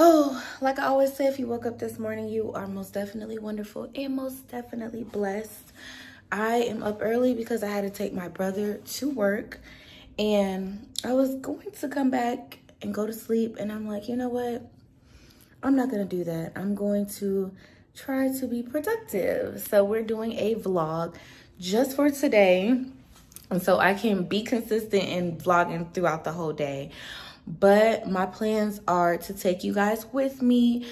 Oh, like I always say, if you woke up this morning, you are most definitely wonderful and most definitely blessed. I am up early because I had to take my brother to work and I was going to come back and go to sleep. And I'm like, you know what? I'm not going to do that. I'm going to try to be productive. So we're doing a vlog just for today. And so I can be consistent in vlogging throughout the whole day. But my plans are to take you guys with me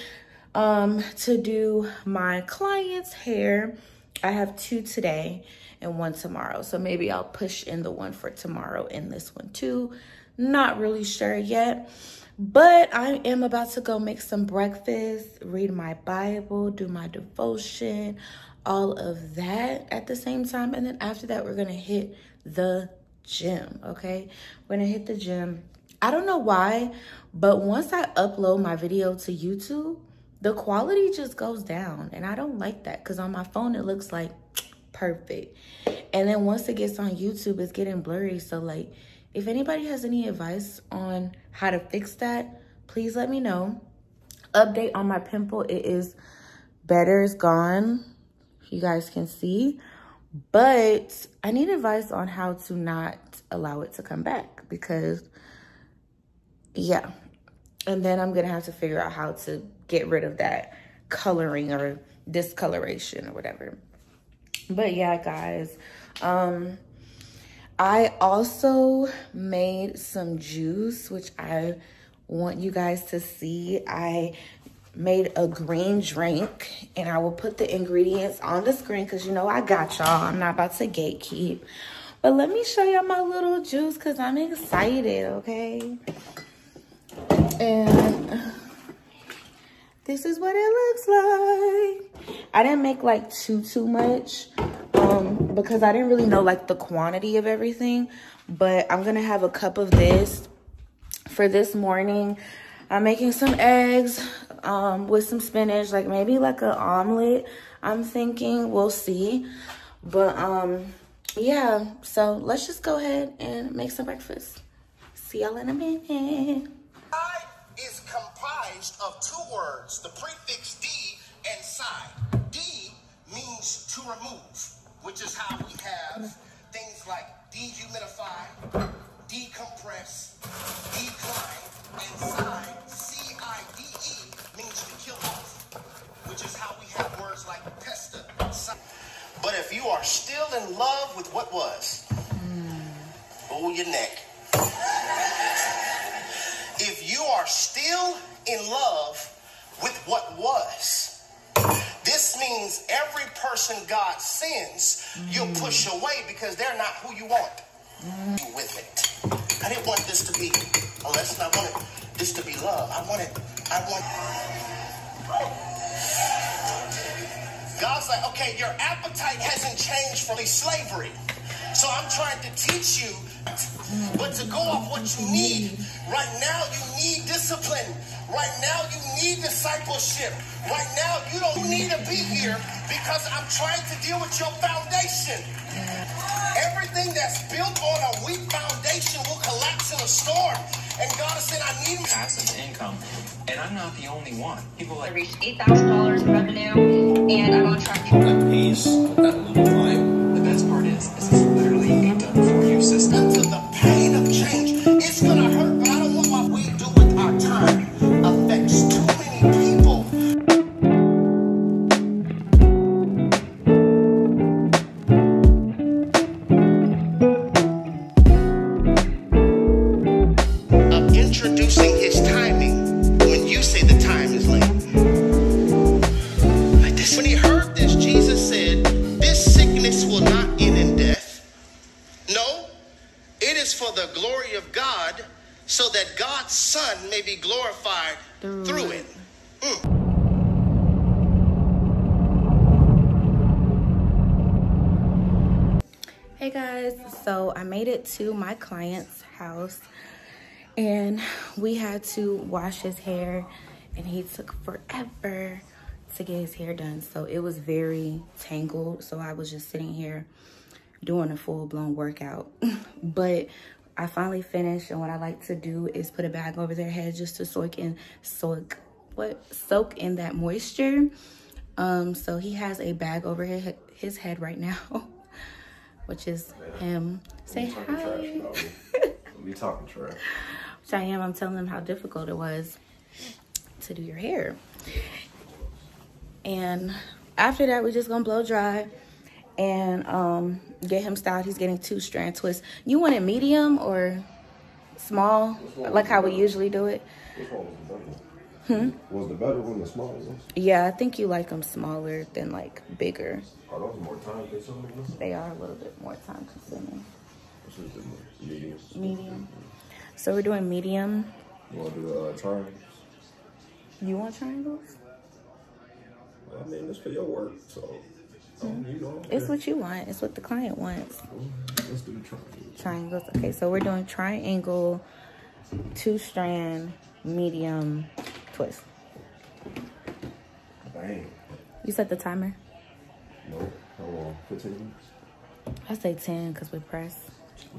um, to do my client's hair. I have two today and one tomorrow. So maybe I'll push in the one for tomorrow in this one too. Not really sure yet. But I am about to go make some breakfast, read my Bible, do my devotion, all of that at the same time. And then after that, we're going to hit the gym, okay? We're going to hit the gym. I don't know why, but once I upload my video to YouTube, the quality just goes down. And I don't like that because on my phone, it looks like perfect. And then once it gets on YouTube, it's getting blurry. So like, if anybody has any advice on how to fix that, please let me know. Update on my pimple, it is better, it's gone. You guys can see. But I need advice on how to not allow it to come back because, yeah. And then I'm to have to figure out how to get rid of that coloring or discoloration or whatever. But yeah, guys, um, I also made some juice, which I want you guys to see. I made a green drink and I will put the ingredients on the screen because you know I got y'all. I'm not about to gatekeep. But let me show y'all my little juice because I'm excited, okay? And this is what it looks like. I didn't make like too, too much um, because I didn't really know like the quantity of everything. But I'm going to have a cup of this for this morning. I'm making some eggs um, with some spinach, like maybe like an omelet. I'm thinking, we'll see. But um, yeah, so let's just go ahead and make some breakfast. See y'all in a minute. Words, the prefix D and side. D means to remove which is how we have things like dehumidify, decompress, decline, and side, C-I-D-E, means to kill off, which is how we have words like pesta. But if you are still in love with what was, pull your neck. If you are still in love with what was, this means every person God sends, mm. you'll push away because they're not who you want. Mm. With it. I didn't want this to be a lesson. I wanted this to be love. I wanted, I want. God's like, okay, your appetite hasn't changed from slavery. So I'm trying to teach you, but to go off what you need. Right now, you need discipline. Right now, you need discipleship. Right now, you don't need to be here because I'm trying to deal with your foundation. Everything that's built on a weak foundation will collapse in a storm. And God said, I need passive income. And I'm not the only one. People like I reached $8,000 in revenue and I'm on track to that pays that May be glorified through, it. Mm. Hey guys, so I made it to my client's house and we had to wash his hair and he took forever to get his hair done. So it was very tangled. So I was just sitting here doing a full blown workout. but I finally finished and what I like to do is put a bag over their head just to soak in soak what soak in that moisture. Um, so he has a bag over his, his head right now, which is him. Say hi. We talking trash. Which I am. I'm telling him how difficult it was to do your hair. And after that, we're just gonna blow dry and um, get him styled. He's getting two strand twists. You want it medium or small, like how we usually do it? Which was the better one? Hmm? Was the better one the smaller ones? Yeah, I think you like them smaller than like bigger. Are those more time consuming? They are a little bit more time consuming. Which is the medium? Medium. So we're doing medium. You want to do uh, triangles? You want triangles? I mean, it's for your work, so. It's what you want. It's what the client wants. Let's do triangles. Triangles. Okay, so we're doing triangle, two strand, medium, twist. Bang. You set the timer? No. How long? 15 minutes? I say 10 because we press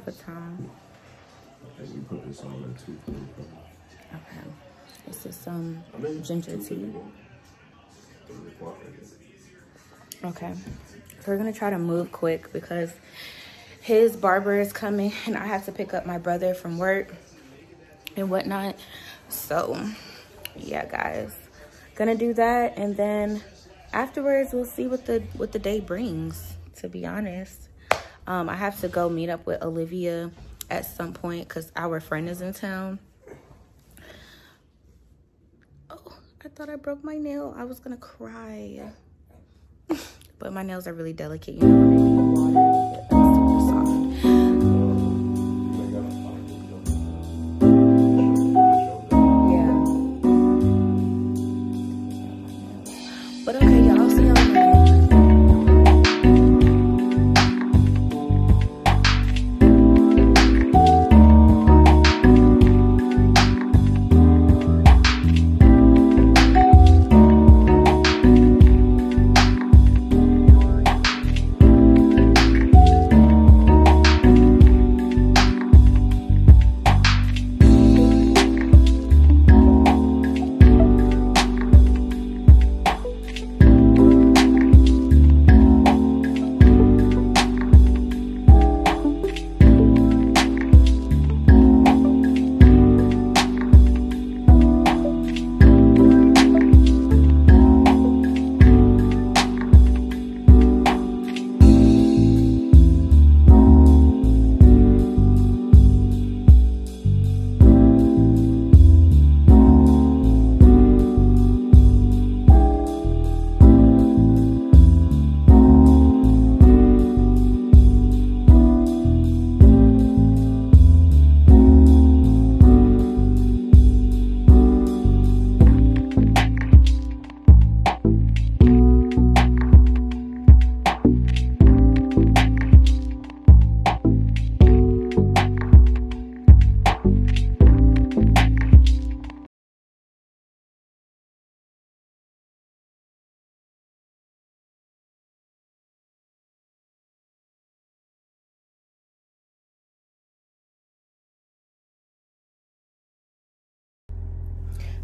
for time. And we put this on at 2 Okay. This is some ginger tea. Okay. So we're going to try to move quick because his barber is coming and I have to pick up my brother from work and whatnot. So, yeah, guys. Gonna do that and then afterwards we'll see what the what the day brings, to be honest. Um, I have to go meet up with Olivia at some point because our friend is in town. Oh, I thought I broke my nail. I was gonna cry. but my nails are really delicate, you know,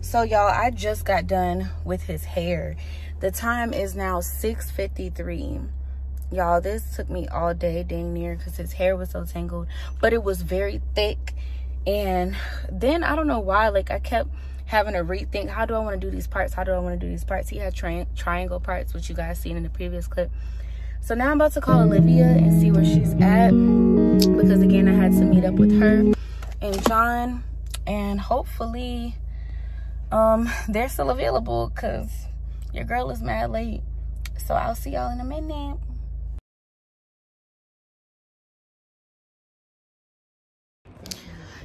So y'all, I just got done with his hair. The time is now 6.53. Y'all, this took me all day, dang near, because his hair was so tangled. But it was very thick. And then, I don't know why, like, I kept having to rethink, how do I want to do these parts? How do I want to do these parts? He had tri triangle parts, which you guys seen in the previous clip. So now I'm about to call Olivia and see where she's at. Because, again, I had to meet up with her and John. And hopefully um they're still available because your girl is mad late. So i'll see y'all in a minute.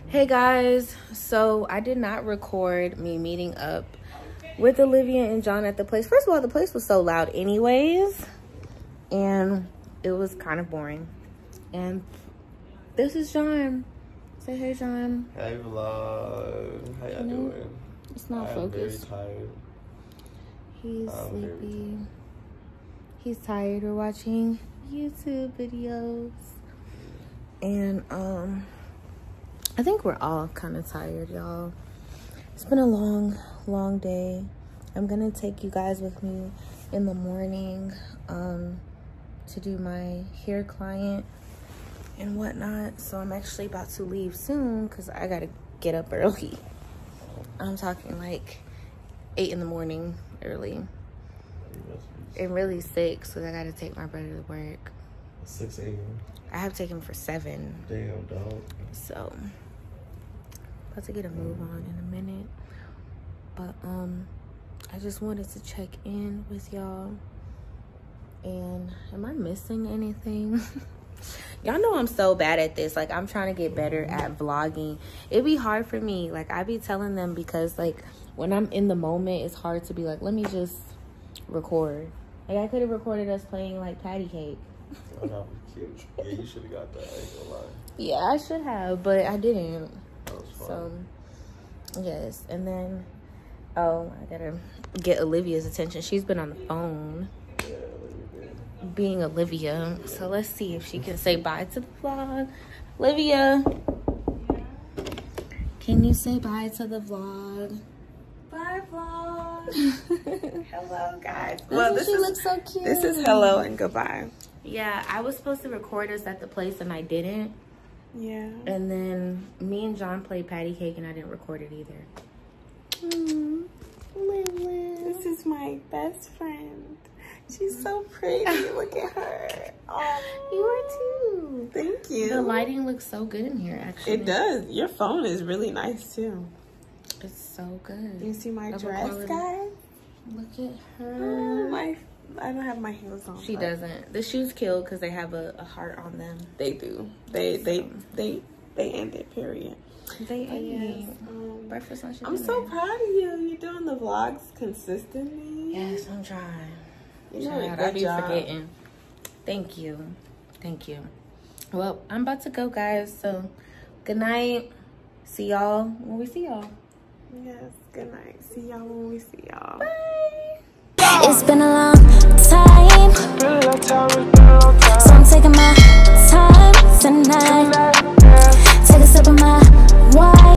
Hey guys. So i did not record me meeting up with olivia and john at the place. First of all the place was so loud anyways and it was kind of boring. And this is john. Say hey john. Hey vlog, how y'all doing? It's not I am very focused tired. He's I'm sleepy. He's tired. We're watching YouTube videos. And um I think we're all kind of tired, y'all. It's been a long, long day. I'm gonna take you guys with me in the morning um, to do my hair client and whatnot. So I'm actually about to leave soon because I gotta get up early. I'm talking like eight in the morning early. And really six because I gotta take my brother to work. 6 a.m. I have to take him for seven. Damn, dog. So about to get a move on in a minute. But um I just wanted to check in with y'all. And am I missing anything? y'all know I'm so bad at this. Like I'm trying to get better at vlogging. It'd be hard for me. Like I be telling them because like when I'm in the moment, it's hard to be like, let me just record. Like I could have recorded us playing like patty cake. Oh, cute. Yeah, you should have got that. I ain't gonna lie. Yeah, I should have, but I didn't. That was fun. So, yes. And then, oh, I gotta get Olivia's attention. She's been on the phone yeah, let me be. Being Olivia. So let's see if she can say bye to the vlog. Olivia, can you say bye to the vlog? Bye vlog. hello guys. Doesn't well, this she is look so cute? this is hello and goodbye. Yeah, I was supposed to record us at the place and I didn't. Yeah. And then me and John played patty cake and I didn't record it either. Mm. This is my best friend. She's so pretty. Look at her. Oh, You are too. thank you. The lighting looks so good in here, actually. It does. Your phone is really nice too. It's so good. You see my a dress, quality. guys? Look at Oh, her. my, I don't have my heels on. She doesn't. The shoes kill because they have a, a heart on them. They do. They they they they end it. Period. They But yes, um, breakfast, lunch, I'm so proud of you. You're doing the vlogs consistently. Yes, I'm trying. You know, Child, I be job. forgetting. Thank you. Thank you. Well, I'm about to go, guys. So, good night. See y'all when we see y'all. Yes, good night. See y'all when we see y'all. Bye. It's been a long time. Been a long time. So I'm taking my time tonight. tonight.